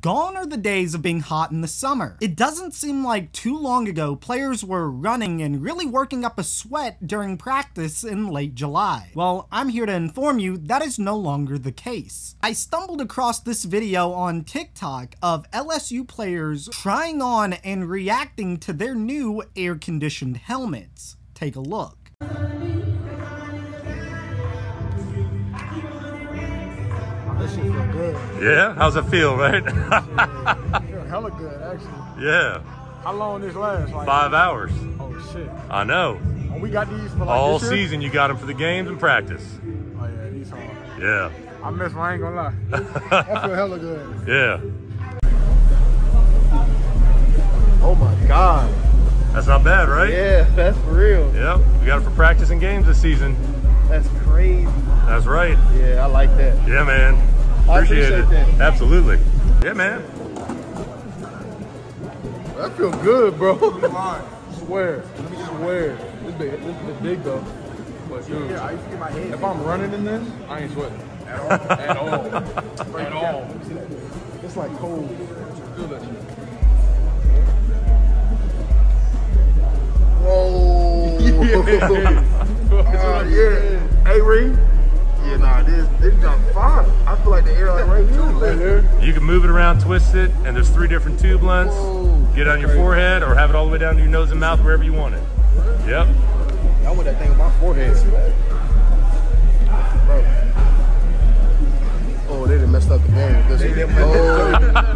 Gone are the days of being hot in the summer. It doesn't seem like too long ago players were running and really working up a sweat during practice in late July. Well, I'm here to inform you that is no longer the case. I stumbled across this video on TikTok of LSU players trying on and reacting to their new air-conditioned helmets. Take a look. Shit feel good. Yeah? How's it feel, right? feel hella good, actually. yeah. How long this last? Like, Five hours. Oh shit. I know. Oh, we got these for like All season you got them for the games and practice. Oh yeah, these hard. Yeah. I miss. I ain't gonna lie. I feel hella good. Yeah. Oh my god. That's not bad, right? Yeah, that's for real. Yep. We got it for practice and games this season. That's crazy. That's right. Yeah, I like that. Yeah, man. I Appreciate, appreciate it. that. Absolutely. Yeah, man. That feel good, bro. Swear, swear. This big, this is big though. But dude, Yeah, I used to get my head. if I'm running in this, I ain't sweating at all. at all. at all. It's like cold. Feel that shit. Whoa. Uh, yeah. Hey, Ring. Yeah, nah, this this jump fine. I feel like the air like right here. Right there. You can move it around, twist it, and there's three different tube lengths. Whoa. Get it on your forehead or have it all the way down to your nose and mouth, wherever you want it. Yep. I want that thing on my forehead. Bro. Oh, they done messed up the game with this one.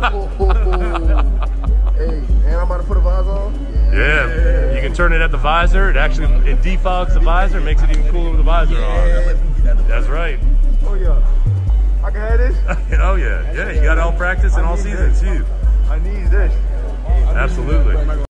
Oh. can turn it at the visor. It actually it defogs the visor, makes it even cooler with the visor on. That's right. Oh, yeah. I can have this? oh yeah. Yeah, you got all practice and all season too. I need this. Absolutely.